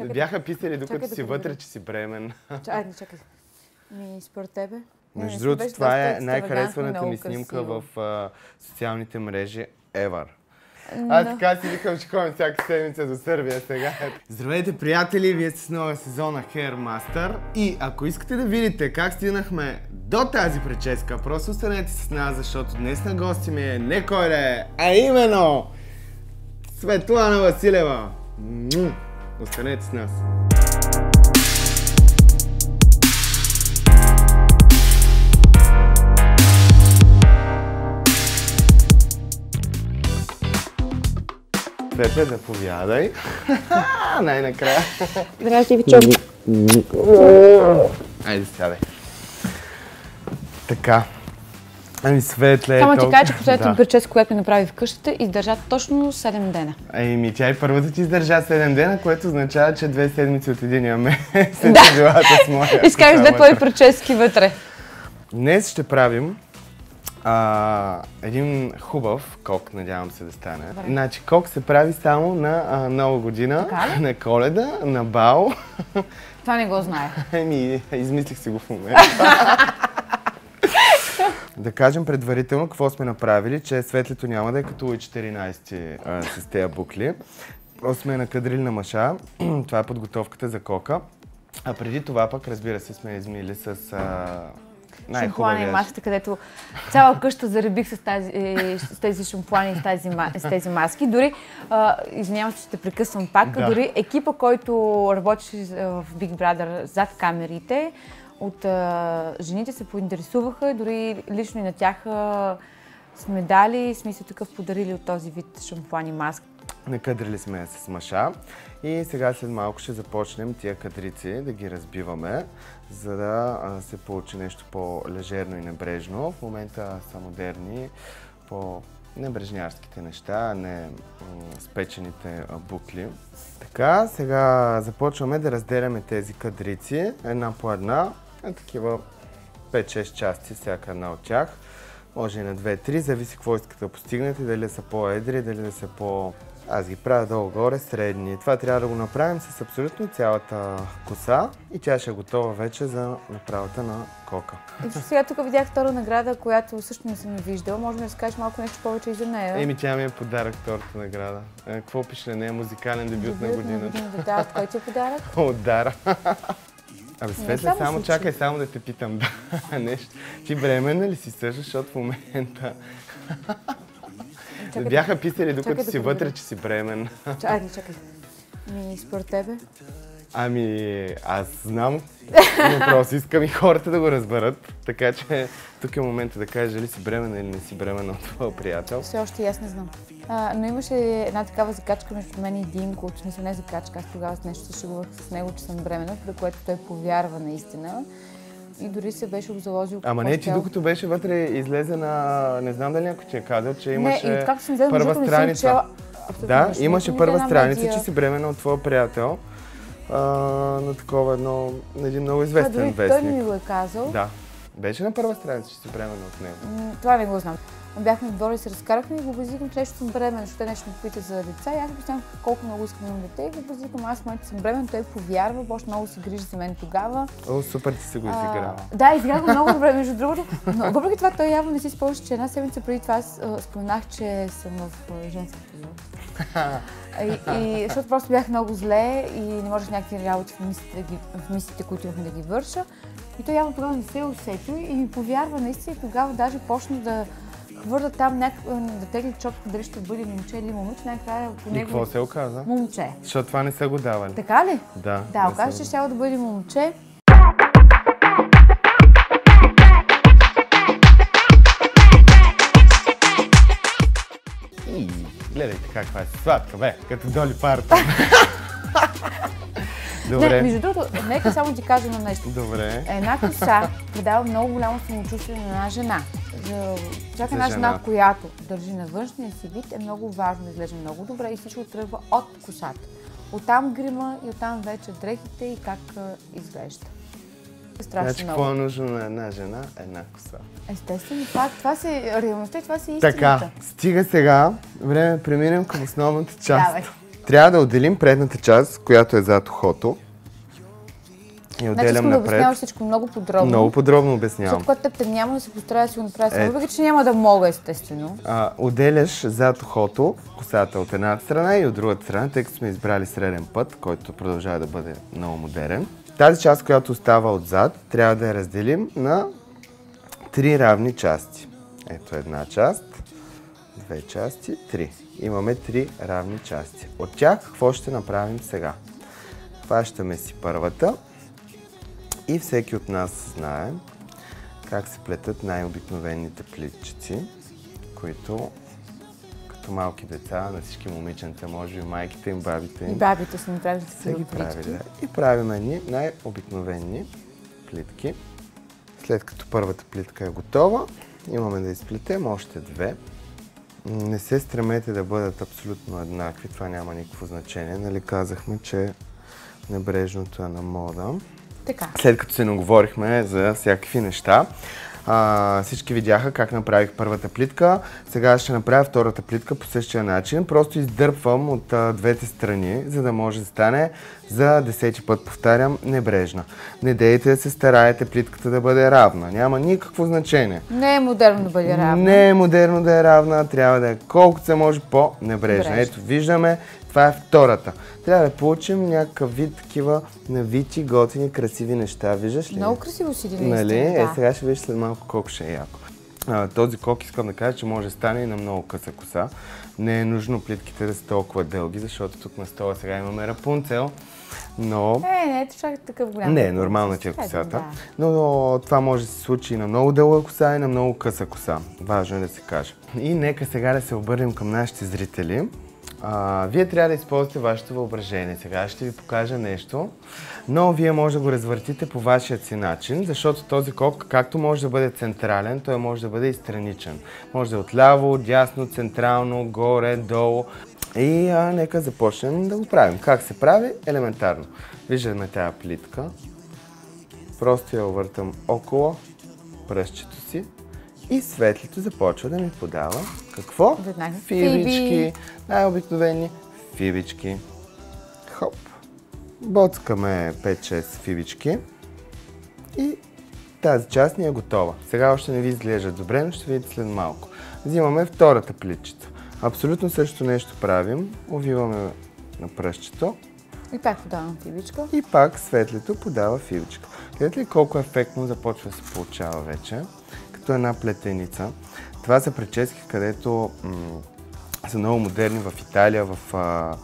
Чакай, Бяха писали докато чакай да си проверя. вътре, че си бремен. Чакай, чакай. Ми, според тебе? Не, Между не, другото, това е най-харесваната ми снимка красиво. в а, социалните мрежи ever. Аз Но- така си викам, че ходим всяка седмица до Сърбия сега. Здравейте, приятели! Вие сте с нова сезона Hair Master. И ако искате да видите как стигнахме до тази прическа, просто останете с нас, защото днес на гости ми е не кой да е, а именно Светлана Василева. Му! Останете с нас. Пепе, заповядай. Най-накрая. Здрасти, Вичо. Айде, сядай. Така. Ами, Светле, Само ти толкова- кажа, че последната Да. прическа, която ми направи в къщата, издържа точно 7 дена. Ами, тя и първата ти издържа 7 дена, което означава, че две седмици от единия месец е билата с моя. Коса две твои прически вътре. Днес ще правим а, един хубав кок, надявам се да стане. Добре. Значи, кок се прави само на а, Нова година, на Коледа, на Бал. Това не го знае. Еми, измислих си го в момента. Да кажем предварително какво сме направили, че светлето няма да е като и 14 а, с тези букли. Просто сме накадрили на маша. това е подготовката за кока. А преди това пък, разбира се, сме измили с а, Шампуана и маската, където цяла къща заребих с, тази, с тези шампуани и с тези, ма- с тези маски. Дори, извинявам се, че те прекъсвам пак, Да. дори екипа, който работеше в Big Brother зад камерите, от а, жените се поинтересуваха, дори лично и на тях а, сме дали, смисъл такъв подарили от този вид шампуан и маска. Накадрили сме с маша и сега след малко ще започнем тия кадрици да ги разбиваме, за да се получи нещо по-лежерно и небрежно. В момента са модерни по небрежнярските неща, а не спечените букли. Така, сега започваме да разделяме тези кадрици една по една, на такива 5-6 части, всяка една от тях. Може и на 2-3, зависи какво искате да постигнете, дали да са по-едри, дали да са по... Аз ги правя долу-горе, средни. Това трябва да го направим с абсолютно цялата коса и тя ще е готова вече за направата на кока. И сега тук видях втора награда, която също не съм виждала. Може да разкажеш малко нещо повече и за нея. Еми, тя ми е подарък втората награда. Е, Какво пише на нея? Музикален дебют на Дебют годината. Да, кой ти е подарък? От Дара. Абе, Светле, само случай. чакай, само да те питам. Да, нещо. Ти бременна ли си също, защото в момента Чакай, бяха писали чакай докато да си проверя. вътре, че си бремен. Чакай, чакай. Ми, според тебе? Ами, аз знам, но просто искам и хората да го разберат. Така че тук е момента да кажеш дали си бременна или не си бременна от твоя приятел. Все още и аз не знам. А, но имаше една такава закачка между мен и в смисъл не закачка, аз тогава с нещо се шегувах с него, че съм бременна, при което той повярва наистина. И дори се беше обзаложил Ама не, щял. докато беше вътре, излезе на... Не знам дали някой ти е казал, че имаше Не, и както съм взела, първа страница. чела Да, нищо. имаше първа страница, медия. че си бременна от твоя приятел. А, на такова едно, на един много известен той вестник. ми го е казал. Да. Беше на първа страница, че си бременна от него. Това не го знам. Бяхме в двора и се разкарахме и го базикам, че нещо съм бременна, защото нещо ме пита за деца. И аз обяснявам колко много искам имам дете и го базикам. Аз момента съм бременна, той повярва, Бош много се грижи за мен тогава. О, супер ти се го изиграва. Да, изиграх го много добре, между другото. Но въпреки това той явно не си спомняше, че една седмица преди това аз споменах, че съм в женски. И, и, защото просто бях много зле и не можех някакви работи в мислите, в мислите, които имахме да ги върша. И той явно тогава не се е усетил и ми повярва наистина и тогава даже почна да хвърля там някаква, да тегли чопка, дали ще бъде момче или момиче, най-накрая по И него... какво се оказа? Момче. Защото това не са го давали. Така ли? Да. Да, оказа, че ще да бъде момче. И, гледайте каква е сладка, бе, като доли парта. Не, Добре. между другото, нека само ти кажа на нещо. Добре. Една коса придава много голямо самочувствие на една жена. За всяка една жена, която държи на външния си вид, е много важно да изглежда много добре и всичко тръгва от косата. Оттам грима и оттам вече дрехите и как изглежда. Страшно Значи, много. какво е нужно на една жена? Една коса. Естествено, пак, това си реалността и това си истината. Така, стига сега. Време да преминем към основната част. Давай. Трябва да отделим предната част, която е зад ухото. И Значи отделям да напред. обясняваш всичко много подробно. Много подробно обяснявам. Защото когато те няма да се постарая да си го направя сама, Е. въпреки че няма да мога, естествено. А, отделяш зад ухото косата от едната страна и от другата страна, тъй като сме избрали среден път, който продължава да бъде много модерен. Тази част, която остава отзад, трябва да я разделим на три равни части. Ето една част, две части, три. Имаме три равни части. От тях какво ще направим сега? Хващаме си първата и всеки от нас знае как се плетат най-обикновените плитчици, които като малки деца на всички момиченца, може би майките им, бабите И им, бабите са ми правили са ги плитки. Да. И правим едни най-обикновени плитки. След като първата плитка е готова, имаме да изплетем още две. Не се стремете да бъдат абсолютно еднакви, това няма никакво значение. Нали казахме, че небрежното е на мода. Така. След като се наговорихме за всякакви неща, а, всички видяха как направих първата плитка. Сега ще направя втората плитка по същия начин. Просто издърпвам от а, двете страни, за да може да стане за десети път, повтарям, небрежна. Не дейте да се стараете плитката да бъде равна. Няма никакво значение. Не е модерно да бъде равно. Не е модерно да е равна, трябва да е колкото се може по-небрежна. Небрежна. Ето, виждаме, това е втората. Трябва да получим някакъв вид такива навити, готини, красиви неща. Виждаш ли? Много красиво си наистина, Нали? Е, да. сега ще видиш след малко колко ще е яко. А, този кок искам да кажа, че може да стане и на много къса коса. Не е нужно плитките да са толкова дълги, защото тук на стола сега имаме рапунцел. Но Е, не, ето чак такъв голям. не, нормална ти е косата. да. Но, но това може да се случи и на много дълга коса и на много къса коса. Важно е да се каже. И нека сега да се обърнем към нашите зрители. А, вие трябва да използвате вашето въображение. Сега ще ви покажа нещо, но вие може да го развъртите по вашия си начин, защото този кок, както може да бъде централен, той може да бъде и страничен. Може да е отляво, дясно, централно, горе, долу. И а, нека започнем да го правим. Как се прави? Елементарно. Виждаме тази плитка. Просто я увъртам около пръстчето си и светлито започва да ми подава какво? Веднага. Фибички. Фиби. Най-обикновени фибички. Хоп. Боцкаме 5-6 фибички и тази част ни е готова. Сега още не ви изглежда добре, но ще видите след малко. Взимаме втората плитчица. Абсолютно също нещо правим. Увиваме на пръстчето И пак подавам фибичка. и пак светлето подава фибичка. Видите ли колко ефектно започва да се получава вече? Като една плетеница. Това са прически, където са много модерни в Италия, в а,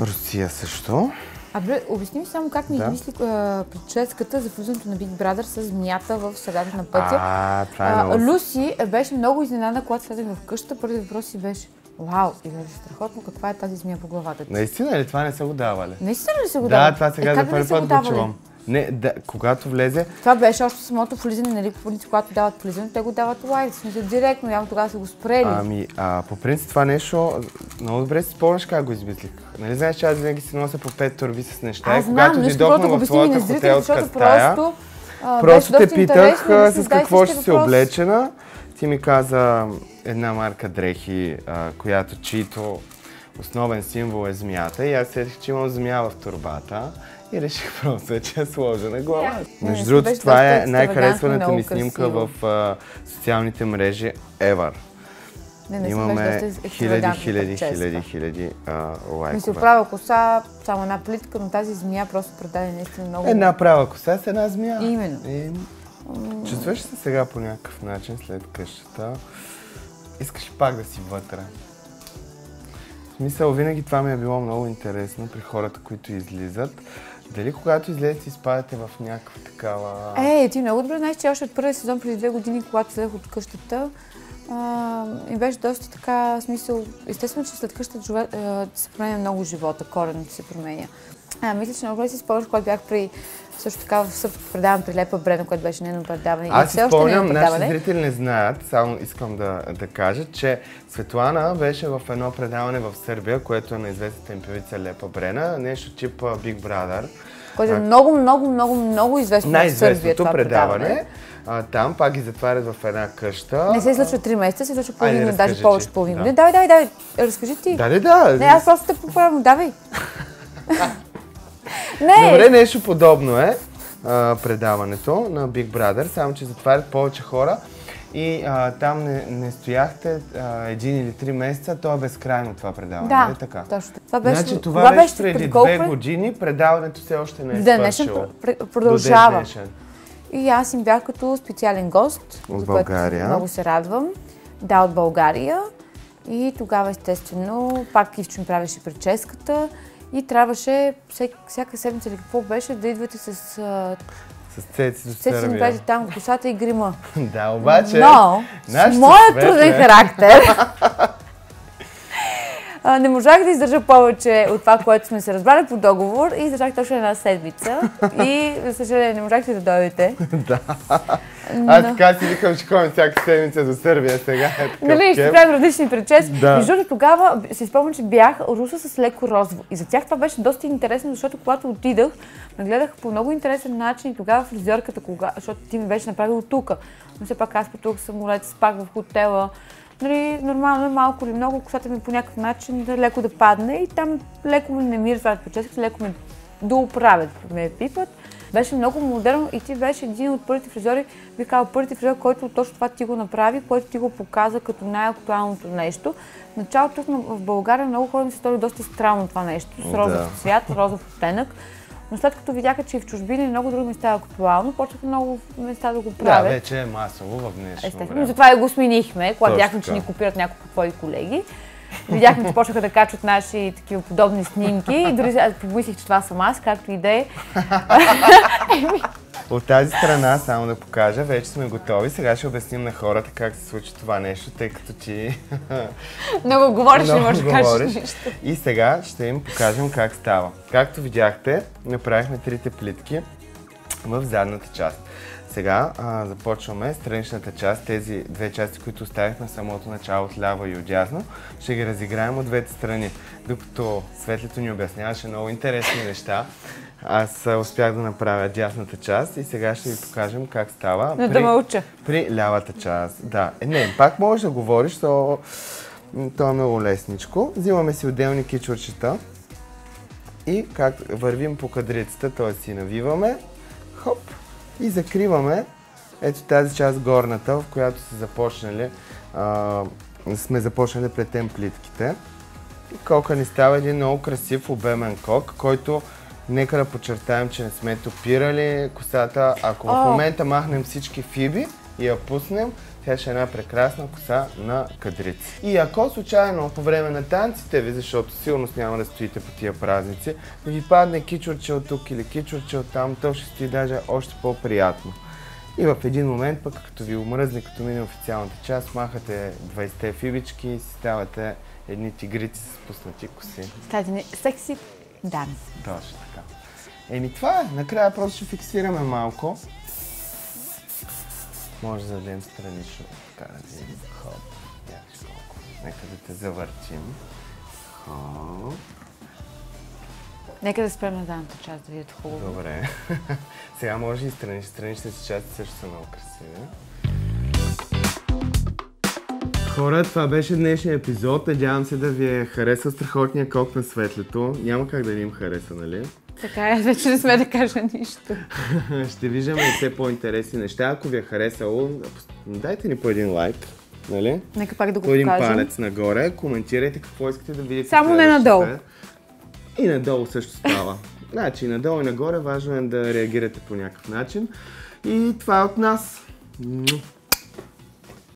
Русия също. А добре, обясни ми само как ми Да. измисли а, прическата за влизането на Big Brother с змията в средата на пътя. А, това е А, много... Люси е, беше много изненада, когато слезе в къщата. Първи въпрос си беше, вау, изглежда страхотно, каква е тази змия по главата ти? Наистина ли това не са го давали? Наистина ли се го Да, дава? това сега е, за да първи са път го давали? чувам. Не, да, когато влезе, Това беше още самото влизане, нали, по принцип, когато дават влизане, те го дават лайк, смисъл директно, явно тогава са го спрели. Ами, а, по принцип това нещо, много добре си спомняш как го измислих. Нали знаеш, че аз винаги си нося по пет турби с неща Аз и когато знам, просто дойдохме в твоята хотелска стая, просто... а, просто те питах а, с какво ще си въпрос. облечена. Ти ми каза една марка дрехи, а, която чието основен символ е змията и аз сетих, че имам змия в турбата и реших просто, че я сложа на глава. Между другото, това е най-харесваната ми снимка в а, социалните мрежи ever. Не, не, Имаме хиляди, хиляди, хиляди, хиляди а, Ми се лайкове. оправя коса, само една плитка, но тази змия просто предаде наистина много. Една права коса с една змия. Именно. И... Чувстваш се сега по някакъв начин след къщата. Искаш пак да си вътре? В смисъл, винаги това ми е било много интересно при хората, които излизат. Дали когато излезете изпадате в някаква такава... Е, ти много добре знаеш, че още от първия сезон преди две години, когато слезах от къщата, а, и беше доста така, смисъл, естествено, че след къщата а, се променя много живота, коренно се променя. А, мисля, че много добре си спомняш, когато бях при, също така в предавам при Лепа Брена, което беше нейно предаване. и Аз все още спомням, нашите зрители не знаят, само искам да, да кажа, че Светлана беше в едно предаване в Сърбия, което е на известната им певица Лепа Брена, нещо тип Big Brother. Което е много, много, много, много известно в Сърбия това предаване. предаване. а, там пак ги затварят в една къща. Не се случва 3 месеца, се случва половин Айде, година, даже повече ти. половин Да. Давай, давай, давай, разкажи ти. Да, да, да. Не, аз просто те поправям, давай. не, Добре, нещо подобно е а, предаването на Big Brother, само че затварят повече хора и а, там не, не стояхте а, един или три месеца, то е безкрайно това предаване, да, нали така? точно. Това беше, значи това кога беше преди две време? години, предаването все още не е днешен свършило. продължава. днешен. И аз им бях като специален гост, От България. много се радвам. Да, от България. И тогава, естествено, пак Ивчо ми правеше прическата и трябваше всек, всяка седмица или какво беше да идвате с... а, С цеци до ми Сърбия. правите там в косата и грима. да, обаче... Но, с моя труден характер, а, не можах да издържа повече от това, което сме се разбрали по договор и издържах точно една седмица. И, за съжаление, не можахте да дойдете. да. Аз така си викам, че ходим всяка седмица до Сърбия сега. Е Нали, ще правим различни прически. Да. Между другото, тогава си спомням, че бях руса с леко розово. И за тях това беше доста интересно, защото когато отидах, ме гледаха по много интересен начин и тогава фризьорката, кога, защото ти ми беше направил тук. Но все пак аз пътувах самолет, спах в хотела. Нали, нормално е малко или много, косата ми по някакъв начин да леко да падне и там леко ми развалят прическата, леко ме дооправят, ме пипат. Беше много модерно и ти беше един от първите фризьори, бих казал първите фризьори, който точно това ти го направи, който ти го показа като най-актуалното нещо. В началото тук в България много хора ми се стори доста странно това нещо, с Да. розов цвят, розов оттенък. Но след като видяха, че и в чужбина и много други места е актуално, почнаха много места да го Да, правят. вече е масово в днешно Естествено, време. затова и го сменихме, когато видяхме, че ни копират няколко твои колеги. Видяхме, че почнаха да качват наши такива подобни снимки и дори помислих, че това съм аз, както и да е. От тази страна, само да покажа, вече сме готови. Сега ще обясним на хората как се случи това нещо, тъй като ти Много говориш, не много можеш да кажеш нищо. И сега ще им покажем как става. Както видяхте, направихме трите плитки в задната част. Сега а, започваме страничната част, тези две части, които оставихме самото начало от ляво и от дясно, ще ги разиграем от двете страни. Докато Светлето ни обясняваше много интересни неща, аз успях да направя дясната част и сега ще ви покажем как става Не да ме уча. при лявата част. Да, е, не, пак можеш да говориш, то, то е много лесничко. Взимаме си отделни кичурчета и как вървим по кадрицата, т.е. си навиваме, хоп, и закриваме ето тази част горната, в която са започнали, а, сме започнали да плетем плитките. И кока ни става един много красив обемен кок, който нека да подчертаем, че не сме топирали косата. Ако в момента махнем всички фиби и я пуснем, тя ще е една прекрасна коса на кадрици. И ако случайно по време на танците ви, защото сигурно няма да стоите по тия празници, да ви падне кичурче от тук или кичурче от там, то ще стои даже още по-приятно. И в един момент, пък като ви омръзне, като мине официалната част, махате 20 фибички и си ставате едни тигрици с пуснати коси. Стати не секси данс. Точно така. Еми това е. Накрая просто ще фиксираме малко. Може да дадем странично. Така да видим. Хоп. Нека да те завъртим. Хоп. Нека да спрем на задната част, да видят хубаво. Добре. Сега може и странични. Страничните си части също са много красиви. Хора, това беше днешния епизод. Надявам се да ви е харесал страхотния кок на светлето. Няма как да ни им хареса, нали? Така, аз вече не сме да кажа нищо. Ще виждаме и все по-интересни неща. Ако ви е харесало, дайте ни по един лайк, нали? Нека пак да го По един покажем. палец нагоре. Коментирайте какво искате да видите. Само не надолу. И надолу също става. значи, и надолу и нагоре важно е да реагирате по някакъв начин. И това е от нас.